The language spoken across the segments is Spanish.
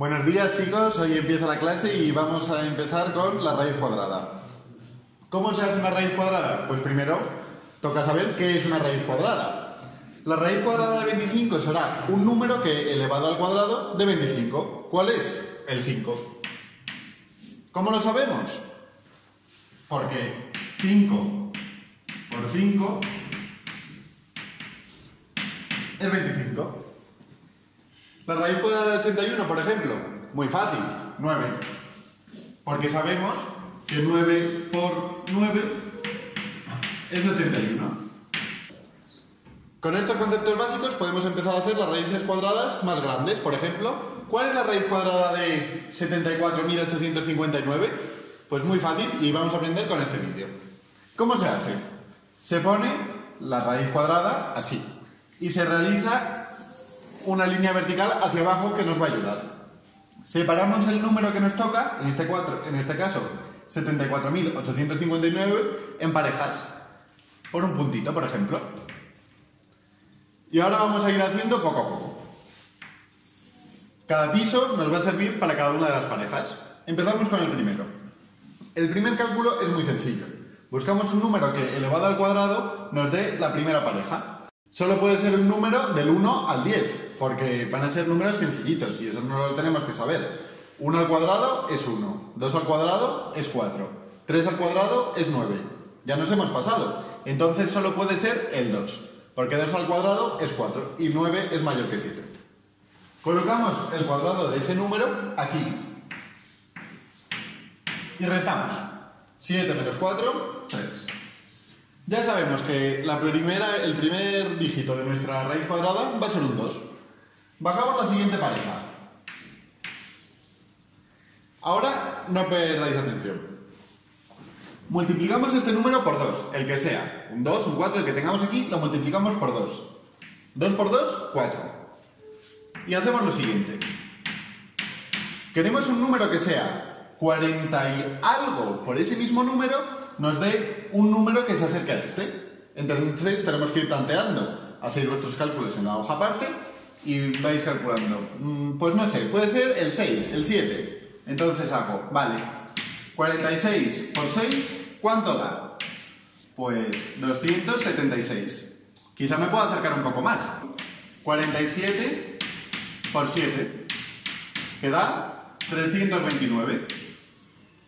Buenos días chicos, hoy empieza la clase y vamos a empezar con la raíz cuadrada. ¿Cómo se hace una raíz cuadrada? Pues primero toca saber qué es una raíz cuadrada. La raíz cuadrada de 25 será un número que elevado al cuadrado de 25. ¿Cuál es? El 5. ¿Cómo lo sabemos? Porque 5 por 5 es 25. La raíz cuadrada de 81, por ejemplo, muy fácil, 9. Porque sabemos que 9 por 9 es 81. Con estos conceptos básicos podemos empezar a hacer las raíces cuadradas más grandes. Por ejemplo, ¿cuál es la raíz cuadrada de 74.859? Pues muy fácil y vamos a aprender con este vídeo. ¿Cómo se hace? Se pone la raíz cuadrada así y se realiza una línea vertical hacia abajo que nos va a ayudar. Separamos el número que nos toca, en este, en este caso 74.859, en parejas, por un puntito, por ejemplo. Y ahora vamos a ir haciendo poco a poco. Cada piso nos va a servir para cada una de las parejas. Empezamos con el primero. El primer cálculo es muy sencillo. Buscamos un número que elevado al cuadrado nos dé la primera pareja. Solo puede ser un número del 1 al 10, porque van a ser números sencillitos y eso no lo tenemos que saber. 1 al cuadrado es 1, 2 al cuadrado es 4, 3 al cuadrado es 9. Ya nos hemos pasado. Entonces solo puede ser el 2, porque 2 al cuadrado es 4 y 9 es mayor que 7. Colocamos el cuadrado de ese número aquí y restamos. 7 menos 4, 3. Ya sabemos que la primera, el primer dígito de nuestra raíz cuadrada va a ser un 2. Bajamos la siguiente pareja. Ahora no perdáis atención. Multiplicamos este número por 2, el que sea. Un 2, un 4, el que tengamos aquí, lo multiplicamos por 2. 2 por 2, 4. Y hacemos lo siguiente. Queremos un número que sea 40 y algo por ese mismo número nos dé un número que se acerque a este. Entonces tenemos que ir tanteando. Hacéis vuestros cálculos en una hoja aparte y vais calculando. Mm, pues no sé, puede ser el 6, el 7. Entonces hago, vale, 46 por 6, ¿cuánto da? Pues 276. Quizá me puedo acercar un poco más. 47 por 7, que da 329.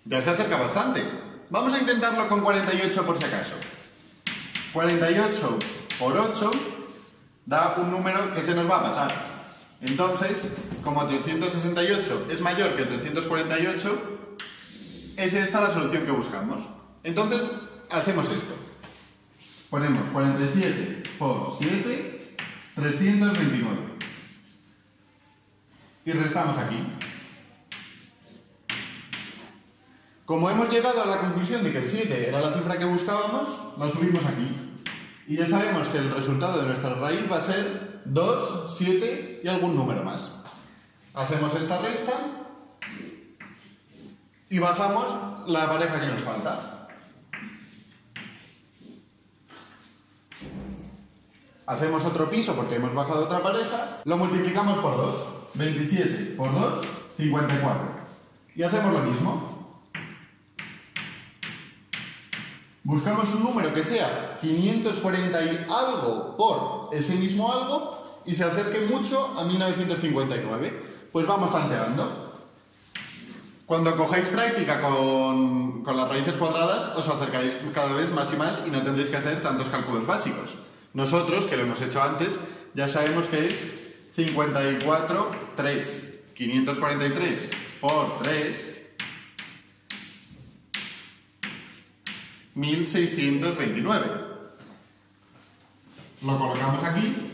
Ya se acerca bastante. Vamos a intentarlo con 48 por si acaso. 48 por 8 da un número que se nos va a pasar. Entonces, como 368 es mayor que 348, es esta la solución que buscamos. Entonces, hacemos esto. Ponemos 47 por 7, 329. Y restamos aquí. Como hemos llegado a la conclusión de que el 7 era la cifra que buscábamos, la subimos aquí. Y ya sabemos que el resultado de nuestra raíz va a ser 2, 7 y algún número más. Hacemos esta resta y bajamos la pareja que nos falta. Hacemos otro piso porque hemos bajado otra pareja, lo multiplicamos por 2. 27 por 2, 54. Y hacemos lo mismo. Buscamos un número que sea 540 y algo por ese mismo algo y se acerque mucho a 1959. Pues vamos tanteando. Cuando cojáis práctica con, con las raíces cuadradas, os acercaréis cada vez más y más y no tendréis que hacer tantos cálculos básicos. Nosotros, que lo hemos hecho antes, ya sabemos que es 54, 3. 543 por 3 1629. Lo colocamos aquí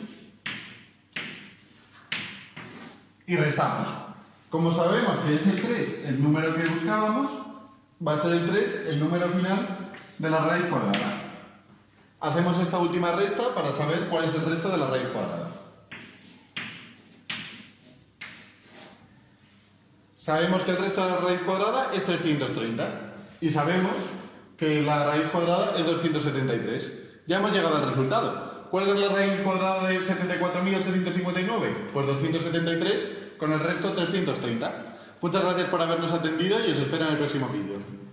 y restamos. Como sabemos que es el 3 el número que buscábamos, va a ser el 3 el número final de la raíz cuadrada. Hacemos esta última resta para saber cuál es el resto de la raíz cuadrada. Sabemos que el resto de la raíz cuadrada es 330 y sabemos que la raíz cuadrada es 273. Ya hemos llegado al resultado. ¿Cuál es la raíz cuadrada de 74.859? Pues 273 con el resto 330. Muchas gracias por habernos atendido y os espero en el próximo vídeo.